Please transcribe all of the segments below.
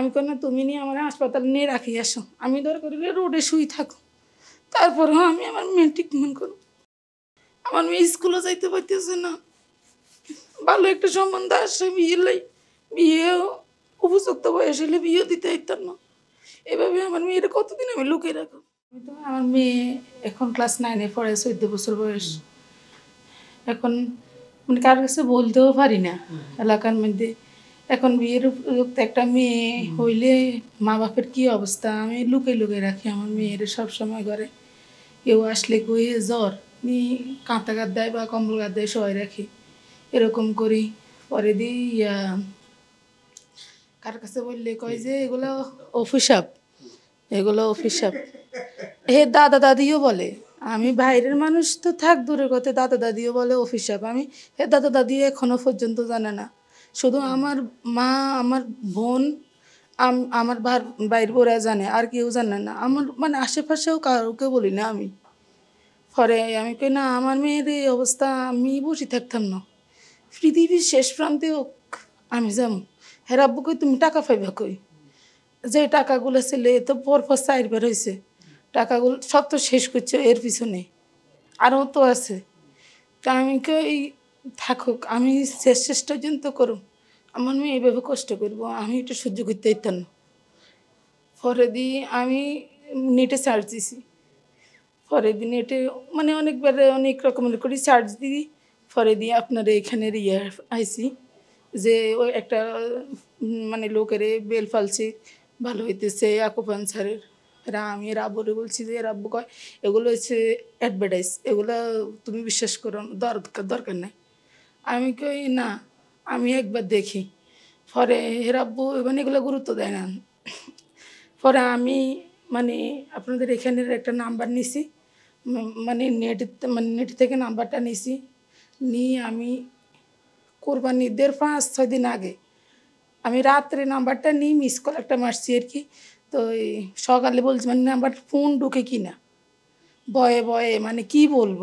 আমি কেন তুমি নিয়ে আমার হাসপাতালে নিয়ে রাখি আসো। আমি দরকার হলে রোডে শুই থাকো। তারপরেও আমি আমার মেয়ে ট্রিটমেন্ট করো আমার মেয়ে স্কুলে যাইতে পারতেছে না। ভালো একটা সম্বন্ধ আসে বিয়ে লাই। বিয়েও উপযুক্ত বয়স হলে বিয়ে দিতে পারতাম না। এভাবে আমার মেয়ের কতদিন আমি লুকিয়ে রাখো আমি তো আমার মেয়ে এখন ক্লাস নাইনে পড়ে চোদ্দ বছর বয়স। এখন মানে কার কাছে বলতেও পারি না। এলাকার মধ্যে এখন বিয়ের উপযুক্ত একটা মেয়ে হইলে মা বাপের কি অবস্থা? আমি লুকে লুকে রাখি আমার মেয়ের সব সময় ঘরে। কেউ আসলে কয়ে জ্বর, নি কাঁথা গাদ দেয় বা কম্বল গাদ দেয় সবাই রাখি। এরকম করি। পরে দিই কার কাছে বললে কয় যে, এগুলো অফিস অফিসাপ এগুলো অফিস অফিসাপ হে দাদা দাদিও বলে, আমি বাইরের মানুষ তো থাক দূরের কথা দাদা দাদিও বলে অফিস অফিসাপ আমি, হে দাদা দাদি এখনও পর্যন্ত জানে না। শুধু আমার মা, আমার বোন আমার বাইর বোরা জানে, আর কেউ জানে না। আমার মানে আশেপাশেও কাউকে বলি না আমি। পরে আমি কই, না, আমার মেয়ের এই অবস্থা, আমি বসে থাকতাম না। পৃথিবীর শেষ প্রান্তে হোক, আমি যাম হেরাব্বু কই, তুমি টাকা পাইবা কই? যে টাকাগুলো ছিল, এ তো পরপর চারবার হয়েছে টাকাগুলো সব তো শেষ করছে, এর পিছনে। আরও তো আছে। তা আমি কই থাকুক, আমি শেষ চেষ্টা পর্যন্ত করো আমার মেয়ে এইভাবে কষ্ট করব, আমি এটা সহ্য করতে পারতাম না। পরে দিয়ে আমি নেটে চার্জ দিছি। পরে দিন নেটে মানে অনেকবার অনেক রকমের করে চার্জ দিই। পরে দিয়ে আপনার এখানের ইয়ে আইসি যে ওই একটা মানে লোকের বেল ফালছে, ভালো হইতেছে আকুপাঞ্চারের এরা আমি এর আব্বুরে বলছি যে, এর আব্বু কয়, এগুলো হচ্ছে অ্যাডভার্টাইজ এগুলো তুমি বিশ্বাস করো দরকার দরকার নেই। আমি কই, না, আমি একবার দেখি। পরে এর আব্বু মানে এগুলো গুরুত্ব দেয় না। পরে আমি মানে আপনাদের এখানের একটা নাম্বার নিছি মানে নেট মানে নেট থেকে নাম্বারটা নিছি। নিয়ে আমি কোরবানি ঈদের পাঁচ, ছয় দিন আগে আমি রাত্রে নাম্বারটা নিয়ে মিস কল একটা মারছি আর কি। তো সকালে বলছি মানে নাম্বার ফোন ঢুকে কি না বয়ে বয়ে মানে কি বলব?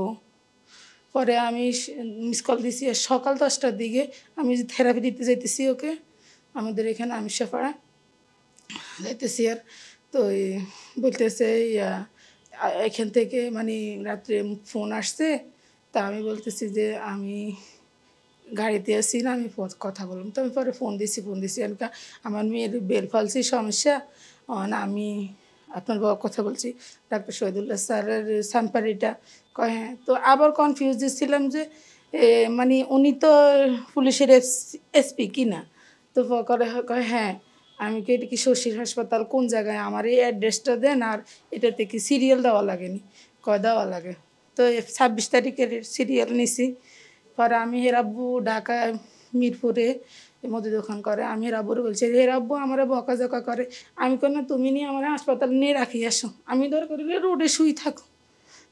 পরে আমি মিস কল দিছি সকাল দশটার দিকে আমি থেরাপি দিতে যাইতেছি ওকে আমাদের এখানে আমি সেপাড়া যাইতেছি আর তো বলতেছে ইয়া, এখান থেকে মানে রাত্রে ফোন আসছে তা আমি বলতেছি যে আমি গাড়িতে আসছি না আমি কথা বললাম তো আমি পরে ফোন দিছি ফোন দিছি আমি আমার মেয়ের বেল ফালছি সমস্যা আমি আপনার বাবা কথা বলছি, ডাক্তার শহীদুল্লাহ স্যারের সাম্পারিটা কয় হ্যাঁ তো আবার কনফিউজ ছিলাম যে মানে উনি তো পুলিশের এসপি কি না? তো করে, কয় হ্যাঁ আমি কি, এটা কি শশীর হাসপাতাল, কোন জায়গায়? আমার এই অ্যাড্রেসটা দেন, আর এটাতে কি সিরিয়াল দেওয়া লাগেনি? কয়, দেওয়া লাগে। তো ছাব্বিশ তারিখের সিরিয়াল নিছি। পরে আমি হেরাব্বু ঢাকা মিরপুরে মুদি দোকান করে। আমি হেরাব্বুর বলছি হেরাব্বু আমার বকা জকা করে। আমি কেন তুমি নিয়ে আমার হাসপাতালে নিয়ে রাখি, আসো। আমি দরকার হলে রোডে শুই থাকো।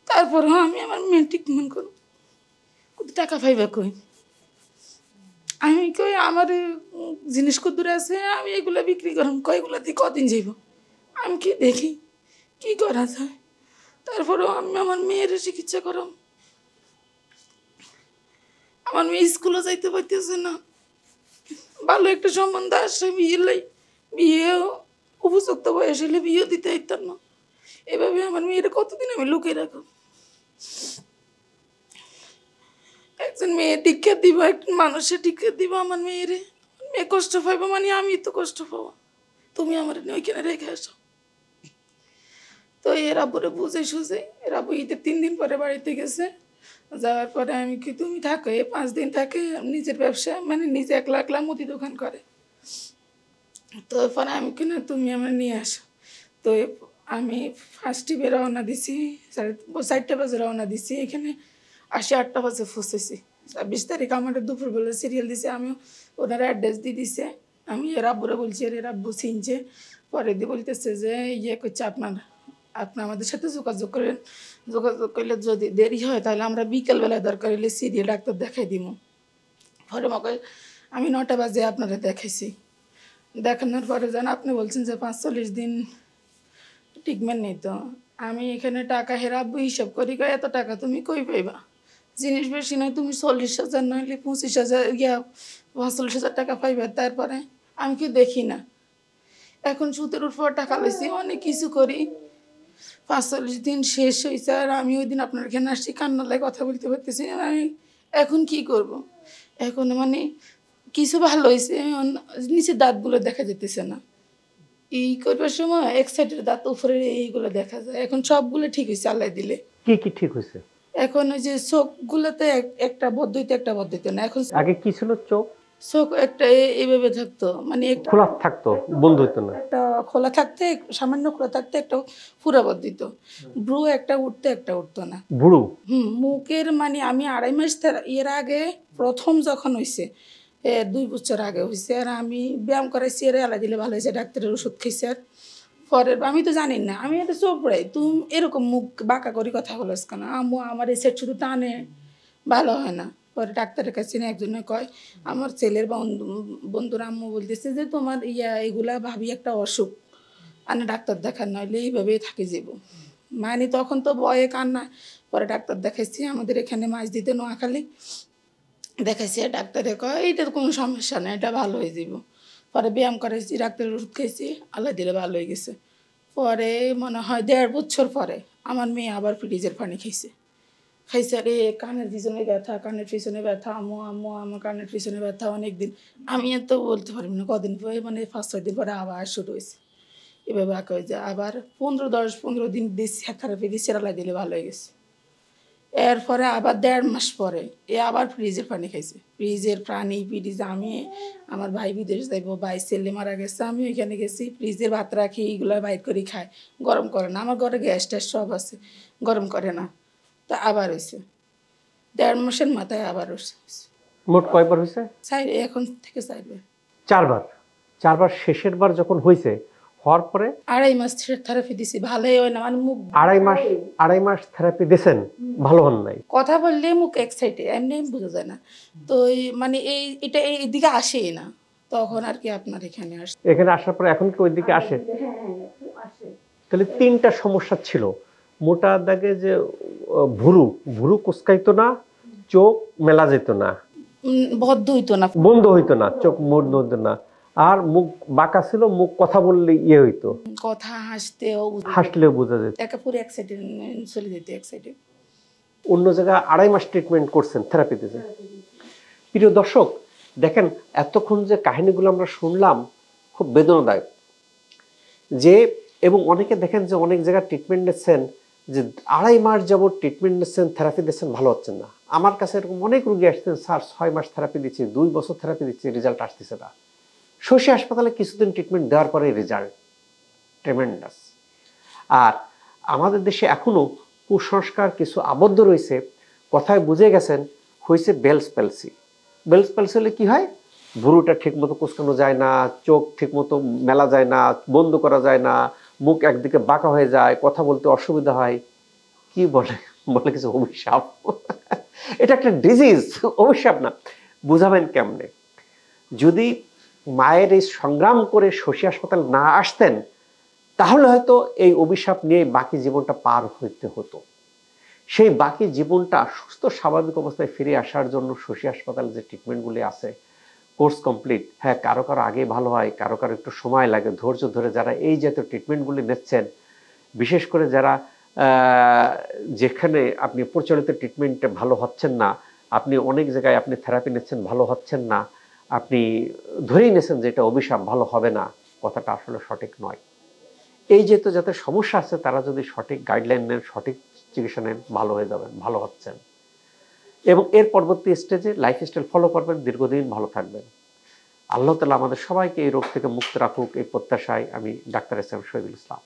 তারপরেও আমি আমার মেয়ে ট্রিটমেন্ট করো, কত টাকা পাইবা কই? আমি কই, আমার জিনিস কদ্দুর আছে, আমি এগুলো বিক্রি করলাম কয়গুলো দিয়ে কদিন যাইব? আমি কি দেখি? কি করা যায়? তারপরেও আমি আমার মেয়ের চিকিৎসা করাম। আমার মেয়ে স্কুলে যাইতে পারতেছে না। ভালো একটা সম্বন্ধ আসে বিয়ে লাই। বিয়েও উপযুক্ত বয়স হলে বিয়ে দিতে পারতাম না। এভাবে আমার মেয়ের কতদিন আমি লুকিয়ে রাখো একজন মেয়ে টিকা দিব, একজন মানুষের টিকা দিব আমার মেয়েরে। মেয়ে কষ্ট পাইবো মানে আমি তো কষ্ট পাবো। তুমি আমার ওইখানে রেখে আসো। তো এর আব্বুরে বুঝে সুঝে এর আব্বু ঈদের তিন দিন পরে বাড়িতে গেছে। যাওয়ার পরে আমি কি, তুমি থাকো, এই পাঁচ দিন থাকে নিজের ব্যবসা মানে নিজে একলা একলা মুদি দোকান করে। তো পরে আমি কিনা তুমি আমার নিয়ে আসো। তো আমি ফার্স্ট টিপে রওনা দিছি, সাড়ে, চারটে বাজে রওনা দিছি, এখানে আসি আটটা বাজে ফুসেছি ছাব্বিশ তারিখ আমার দুপুরবেলা সিরিয়াল দিছে আমি ওনার অ্যাড্রেস দিয়ে দিছে। আমি এর বলছি এর আব্বু চিনছে। পরে দিয়ে বলতেছে যে ইয়ে করছে আপনার। আপনি আমাদের সাথে যোগাযোগ করেন। যোগাযোগ করলে যদি দেরি হয়, তাহলে আমরা বিকেলবেলা দরকার হলে সিরিয়াল ডাক্তার দেখাই দিব পরে আমাকে আমি নটা বাজে আপনারা দেখাইছি। দেখানোর পরে যেন আপনি বলছেন যে পাঁচচল্লিশ দিন ট্রিটমেন্ট নেই তো। আমি এখানে টাকা হেরাবো হিসাব করি এত টাকা তুমি কই পাইবা? জিনিস বেশি নয়, তুমি চল্লিশ হাজার নইলে পঁচিশ হাজার, ইয়া, পঁয়তাল্লিশ হাজার টাকা পাইবা। তারপরে আমি কি দেখি না? এখন সুতের উপর টাকা লইছি, অনেক কিছু করি। পাঁচচল্লিশ দিন শেষ হয়েছে আর আমি ওই দিন আপনার এখানে আসছি কান্নালায় কথা বলতে পারতেছি না। আমি এখন কি করব। এখন মানে কিছু ভালো হয়েছে নিচের দাঁতগুলো দেখা যেতেছে না। এই করবার সময় এক সাইডের দাঁত উপরে এইগুলো দেখা যায়। এখন সবগুলো ঠিক হয়েছে আল্লাহ দিলে। কি কি ঠিক হয়েছে এখন ওই যে চোখগুলোতে এক- একটা বদ্ধ একটা বদ্ধ না। এখন আগে কি ছিল? চোখ? চোখ একটা এইভাবে থাকতো। মানে একটা খোলা থাকতো বন্ধ হইতো না। একটা খোলা থাকতে সামান্য খোলা থাকতে একটা পুরা বদ্ধিত ব্রু একটা উঠতে একটা উঠতো না। বুড়ো হুম মুখের মানে আমি আড়াই মাস এর আগে প্রথম যখন হয়েছে দুই বছর আগে হয়েছে আর আমি ব্যায়াম করাইছি এর এলা দিলে ভালো হয়েছে ডাক্তারের ওষুধ খাইছে আর পরের আমি তো জানি না আমি এটা চোখ পড়াই তুমি এরকম মুখ বাঁকা করে কথা বলস কেন আম্মু আমার এই সেট শুধু টানে ভালো হয় না। পরে ডাক্তারের কাছে নিয়ে একজনে কয়, আমার ছেলের বন্ধু, বন্ধুরা আম্মু বলতেছে যে তোমার ইয়া, এগুলা ভাবি একটা অসুখ। আনে ডাক্তার দেখার নইলে এইভাবেই থাকে যাব মানে তখন তো ভয়ে কান্না। পরে ডাক্তার দেখাইছি, আমাদের এখানে মাছ দিতে নোয়াখালী। দেখাইছি আর ডাক্তারে কয় এইটা তো কোনো সমস্যা নেই, এটা ভালো হয়ে যাব পরে ব্যায়াম করাইছি, ডাক্তারের ওষুধ খাইছি, আল্লাহ দিলে ভালো হয়ে গেছে। পরে মনে হয় দেড় বছর পরে আমার মেয়ে আবার ফ্রিজের পানি খাইছে। খাইছে রে কানের পিছনে ব্যথা, কানের পিছনে ব্যথা আম্মু আম্মু আমার কানের পিছনে ব্যথা অনেক দিন আমি এত বলতে পারবি না, কদিন পরে মানে পাঁচ, ছয় দিন পরে আবার শুরু হয়েছে। এভাবে আঁকা হয়ে যায় আবার পনেরো, দশ, পনেরো দিন দিচ্ছি থেরাপি দিয়ে সেরালাই দিলে ভালো হয়ে গেছে। এরপরে আবার দেড় মাস পরে এ আবার ফ্রিজের পানি খাইছে। ফ্রিজের প্রাণী ফ্রিজ আমি আমার ভাই বিদেশ যাইবো, ভাই ছেলে মারা গেছে, আমি ওইখানে গেছি, ফ্রিজের ভাত রাখি এগুলো বাইর করে খাই। গরম করে না, আমার ঘরে গ্যাস ট্যাস সব আছে, গরম করে না। তা আবার হয়েছে দেড় মাসের মাথায় আবার মোট কয়বার হয়েছে চাই এখন থেকে চাইবে চারবার? চারবার শেষের বার যখন হয়েছে হওয়ার পরে? আড়াই মাস থেরাপি দিছি ভালোই হয় না মানে মুখ আড়াই মাস আড়াই মাস থেরাপি দিয়েছেন ভালো হন নাই? কথা বললে মুখ এক্সাইটে এমনি বোঝা যায় না। তো এই মানে এই এটা এই এদিকে আসেই না। তখন আর কি আপনার এখানে আসে এখানে আসার পরে এখন কি ওইদিকে আসে। তাহলে তিনটা সমস্যা ছিল। মোটা দাগে যে ভুরু। ভুরু কুচকাইতো না চোখ মেলা যেত না। বদ্ধ হইতো না। বন্ধ হইতো না চোখ বন্ধ হইতো না। আর মুখ বাঁকা ছিল মুখ কথা বললে ইয়ে হইতো। কথা হাসতেও হাসলেও বোঝা যেত। একা পুরো এক সাইডে চলে যেত এক সাইডে অন্য জায়গায় আড়াই মাস ট্রিটমেন্ট করছেন থেরাপি দিতে প্রিয় দর্শক দেখেন এতক্ষণ যে কাহিনীগুলো আমরা শুনলাম খুব বেদনাদায়ক। যে এবং অনেকে দেখেন যে অনেক জায়গায় ট্রিটমেন্ট নিচ্ছেন যে আড়াই মাস যাবত ট্রিটমেন্ট নিচ্ছেন থেরাপি দিচ্ছেন, ভালো হচ্ছেন না। আমার কাছে এরকম অনেক রুগী আসছেন, স্যার, ছয় মাস থেরাপি দিচ্ছি, দুই বছর থেরাপি দিচ্ছি রেজাল্ট আসতেছে না। শশী হাসপাতালে কিছুদিন ট্রিটমেন্ট দেওয়ার পরে রেজাল্ট ট্রেমেন্ডাস আর আমাদের দেশে এখনও কুসংস্কার, কিছু আবদ্ধ রয়েছে। কথায় বুঝে গেছেন হয়েছে বেলস পেলসি বেলস পেলসি হলে কী হয়? ভুরুটা ঠিকমতো কুচকানো যায় না, চোখ ঠিকমতো মেলা যায় না, বন্ধ করা যায় না মুখ একদিকে বাঁকা হয়ে যায়, কথা বলতে অসুবিধা হয়। কি বলে? বলে কিছু অভিশাপ। এটা একটা ডিজিজ অভিশাপ না। বুঝাবেন কেমনে? যদি মায়ের এই সংগ্রাম করে শশী হাসপাতাল না আসতেন, তাহলে হয়তো এই অভিশাপ নিয়ে বাকি জীবনটা পার হইতে হতো। সেই বাকি জীবনটা সুস্থ স্বাভাবিক অবস্থায় ফিরে আসার জন্য শশী হাসপাতালে যে ট্রিটমেন্টগুলি আছে কোর্স কমপ্লিট হ্যাঁ কারও কারও আগে ভালো হয়, কারও কারও একটু সময় লাগে, ধৈর্য ধরে যারা এই জাতীয় ট্রিটমেন্টগুলি নিচ্ছেন, বিশেষ করে যারা যেখানে আপনি প্রচলিত ট্রিটমেন্টে ভালো হচ্ছেন না, আপনি অনেক জায়গায় আপনি থেরাপি নিচ্ছেন, ভালো হচ্ছেন না, আপনি ধরেই নিয়েছেন যে এটা অভিশাপ, ভালো হবে না, কথাটা আসলে সঠিক নয়। এই যেহেতু যাতে সমস্যা আছে, তারা যদি সঠিক গাইডলাইন নেন, সঠিক চিকিৎসা নেন, ভালো হয়ে যাবেন, ভালো হচ্ছেন। এবং এর পরবর্তী স্টেজে লাইফ স্টাইল ফলো করবেন, দীর্ঘদিন ভালো থাকবেন। আল্লাহ তালা আমাদের সবাইকে এই রোগ থেকে মুক্ত রাখুক, এই প্রত্যাশায় আমি doctor S M Shahidul Islam.